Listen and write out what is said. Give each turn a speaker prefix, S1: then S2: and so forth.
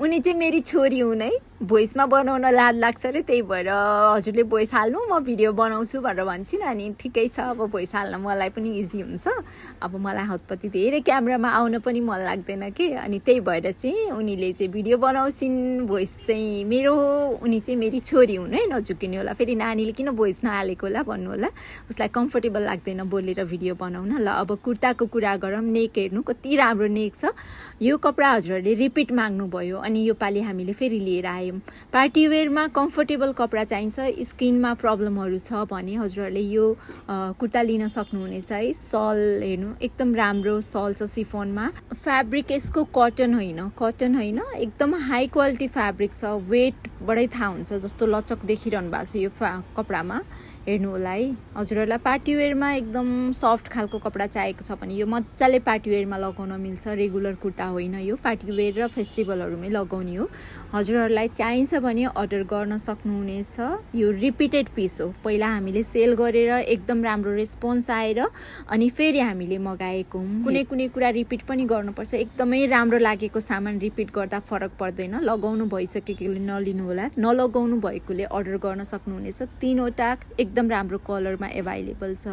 S1: उनी चाहिँ मेरी छोरी हुन् है। भोइसमा बनाउन लाज लाग्छ अरे त्यही भएर हजुरले भोइस हाल्नु म भिडियो बनाउँछु भनेर भन्छन् अनि ठिकै छ अब भोइस हाल्न मलाई पनि इजी हुन्छ। अब मलाई हतपति धेरै क्यामेरामा आउन पनि मन लाग्दैन कि? अनि त्यही भएर चाहिँ उनीले चाहिँ भिडियो बनाउँछिन् भोइस चाहिँ मेरो उनी चाहिँ मेरी छोरी हुन् है नझुकिने होला। फेरि नानीले किन भोइस नहालेको होला भन्नु होला? उसलाई कम्फर्टेबल लाग्दैन बोलेर भिडियो बनाउन। ल अब कुर्ताको कुरा गरौँ नेक हेर्नु कति राम्रो नेक छ। यो कपडा हजुरहरूले रिपिट माग्नुभयो अनि योपालि हामीले फेरि लिएर आयौँ पार्टीवेयरमा कम्फर्टेबल कपडा चाहिन्छ स्किनमा प्रब्लमहरू छ भने हजुरहरूले यो कुर्ता लिन सक्नुहुनेछ है। सल हेर्नु एकदम राम्रो सल छ सिफोनमा। फेब्रिक यसको कटन होइन कटन होइन एकदम हाई क्वालिटी फेब्रिक छ। वेटबाटै थाहा हुन्छ जस्तो लचक देखिरहनु भएको छ यो फा कपडामा। हेर्नु होला है। हजुरहरूलाई पार्टीवेयरमा एकदम सफ्ट खालको कपडा चाहिएको छ भने यो मजाले पार्टीवेयरमा लगाउन मिल्छ। रेगुलर कुर्ता होइन यो। पार्टीवेयर र फेस्टिभलहरूमै लगाउने हो। हजुरहरूलाई चाहिन्छ भने अर्डर गर्न सक्नुहुनेछ। यो रिपिटेड पिस हो। पहिला हामीले सेल गरेर एकदम राम्रो रेस्पोन्स आएर अनि फेरि हामीले मगाएको हौँ। कुनै कुनै कुरा रिपिट पनि गर्नुपर्छ। एकदमै राम्रो लागेको सामान रिपिट गर्दा फरक पर्दैन। लगाउनु भइसकेकोले नलिनु होला नलगाउनु भएकोले अर्डर गर्न सक्नुहुनेछ। तिनवटा एकदम राम्रो कलरमा एभाइलेबल छ।